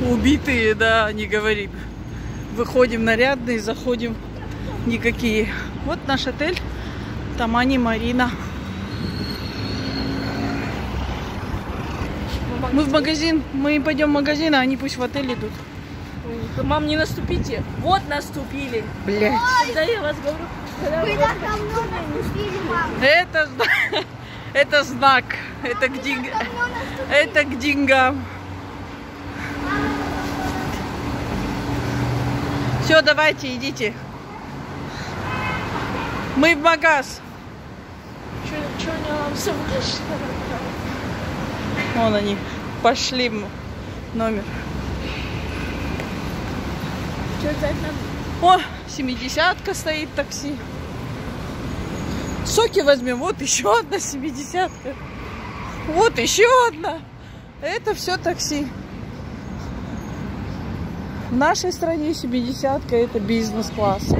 Убитые, да, не говори. Выходим нарядные, заходим никакие. Вот наш отель Тамани Марина. Мы в магазин, мы пойдем в магазин, а они пусть в отель идут. Мам, не наступите. Вот наступили. Блять. Когда я вас говорю, когда Вы так давно наступили, мам. Это, это знак. Это к, наступили. это к деньгам. Все, давайте, идите. Мы в магаз. что нам совместно? Вон они. Пошли в номер. О, семидесятка стоит такси. Соки возьмем. Вот еще одна семидесятка. Вот еще одна. Это все такси. В нашей стране семидесятка это бизнес-класс.